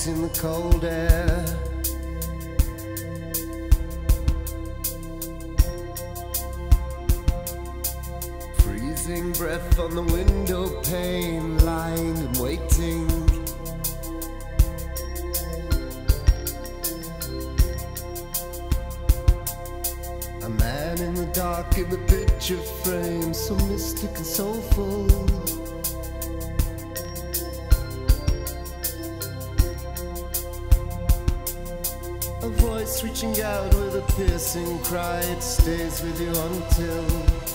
walked in the cold air. Freezing breath on the window pane, lying and waiting. A man in the dark in the picture frame, so mystic and soulful. A voice reaching out with a piercing cry, it stays with you until.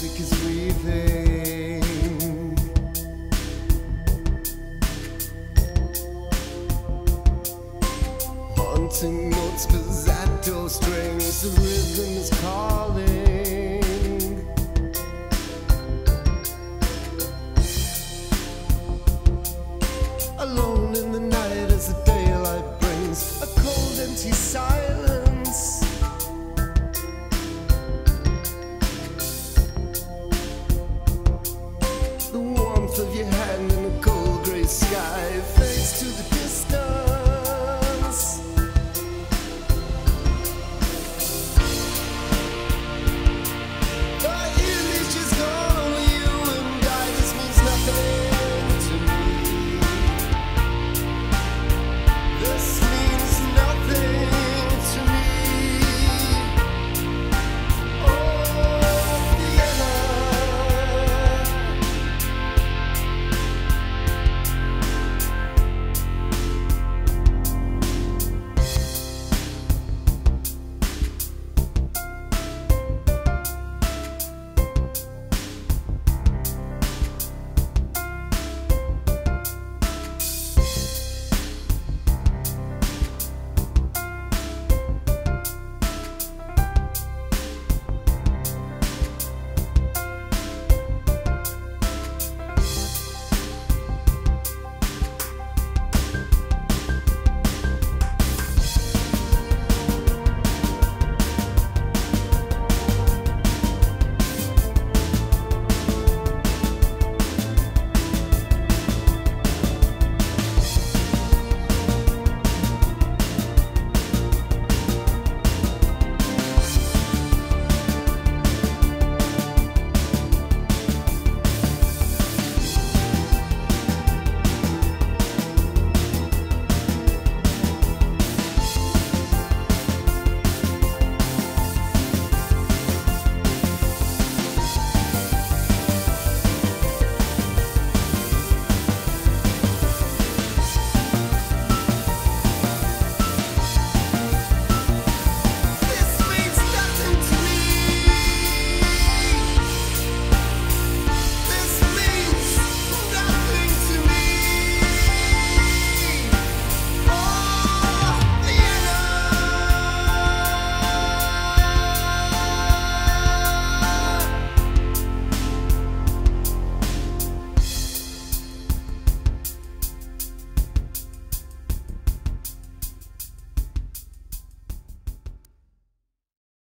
Music is weaving. Haunting notes, pizzato strings. The rhythm is calling.